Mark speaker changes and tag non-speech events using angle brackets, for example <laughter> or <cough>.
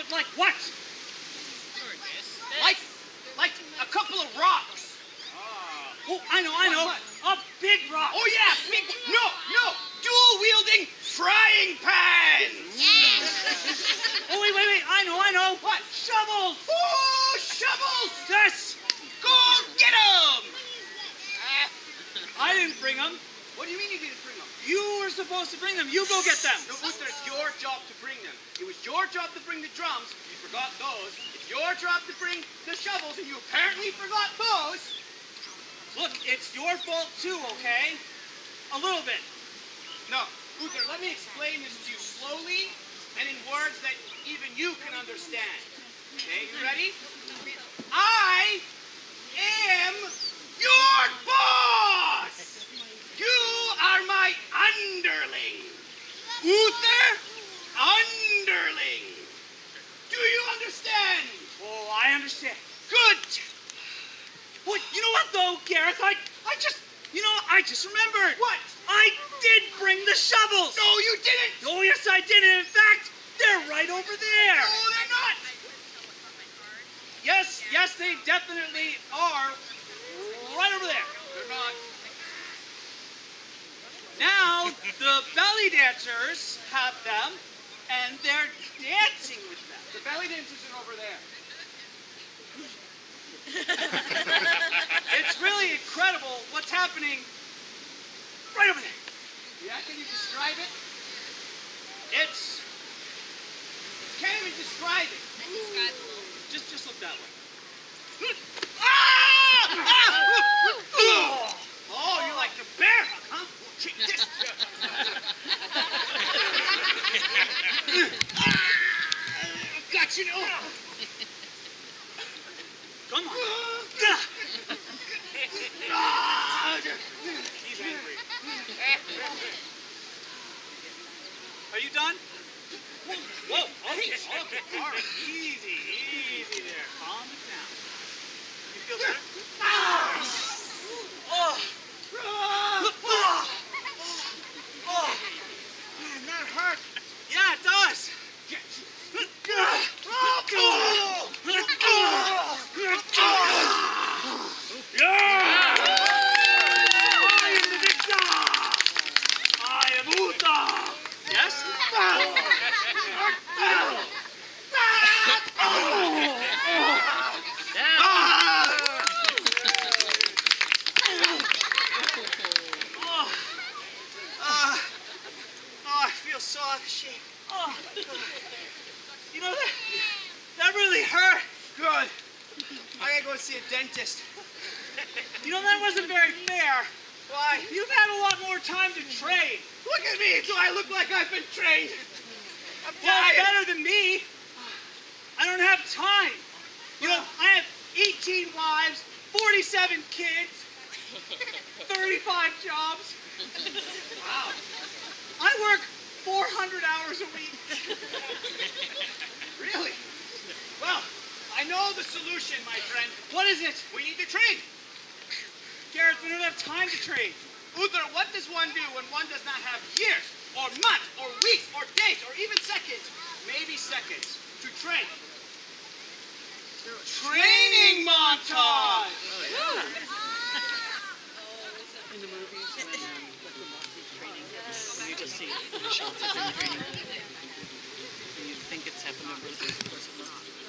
Speaker 1: but like what?
Speaker 2: Like, like a couple of rocks. Ah.
Speaker 1: Oh, I know, I know.
Speaker 2: What,
Speaker 1: A big rock.
Speaker 2: Oh yeah, big, no, no, dual-wielding frying pans.
Speaker 1: Oh, wait, wait, wait. I know, I know.
Speaker 2: What?
Speaker 1: Shovels.
Speaker 2: Oh, shovels.
Speaker 1: Yes.
Speaker 2: Go get 'em.
Speaker 1: I didn't bring them.
Speaker 2: What do you mean you didn't bring them?
Speaker 1: You were supposed to bring them. You go get them.
Speaker 2: No, Uther, it's your job to bring them. It was your job to bring the drums. You forgot those. It's your job to bring the shovels, and you apparently forgot those.
Speaker 1: Look, it's your fault too, okay? A little bit.
Speaker 2: No, Uther, let me explain this to you slowly and in words that even you can understand. Okay, you ready? I am your boss! You are my underling. Uther, underling. Do you understand? Good.
Speaker 1: Well, you know what though, Gareth? I, I just, you know, I just remembered.
Speaker 2: What?
Speaker 1: I did bring the shovels.
Speaker 2: No, you didn't.
Speaker 1: Oh, yes, I did. And in fact, they're right over there.
Speaker 2: No, they're not.
Speaker 1: Yes, yes, they definitely are right over there.
Speaker 2: They're not.
Speaker 1: Now, the belly dancers have them, and they're dancing with them.
Speaker 2: The belly dance isn't over there.
Speaker 1: It's really incredible what's happening right over there.
Speaker 2: Yeah, can you describe it?
Speaker 1: It's
Speaker 2: Can't even describe it.
Speaker 1: just just look that way. <laughs>
Speaker 2: Ah! <laughs> <laughs> Oh, you like the bear hug, huh? Check this. Got you. Oh.
Speaker 1: Come on.
Speaker 2: Ah!
Speaker 1: He's angry. Are you done? Whoa, okay, okay, all right, easy, easy there. Calm it down. You feel better? Oh,
Speaker 2: Ah!
Speaker 1: oh, oh.
Speaker 2: Man, that hurt.
Speaker 1: Yeah, it does. Yeah! I am the victor! I am Uther! Yes? Oh,
Speaker 2: Ah! Oh, I feel so out of shape.
Speaker 1: oh. You know, that, that really hurt.
Speaker 2: Good. See a dentist. <laughs>
Speaker 1: You know, that wasn't very fair.
Speaker 2: Why?
Speaker 1: You've had a lot more time to train.
Speaker 2: Look at me. Do I look like I've been trained? I'm
Speaker 1: Well, better than me. I don't have time. You know, I have 18 wives, 47 kids, 35 jobs.
Speaker 2: Wow.
Speaker 1: I work 400 hours a week.
Speaker 2: Really? Well, I know the solution, my friend.
Speaker 1: What is it?
Speaker 2: We need to train.
Speaker 1: Gareth, we don't have time to train.
Speaker 2: Uther, what does one do when one does not have years, or months, or weeks, or days, or even seconds, maybe seconds, to train? Training montage!
Speaker 3: in the movies when training happens, <laughs> you just see the shots of them training. And you think it's happened over the course of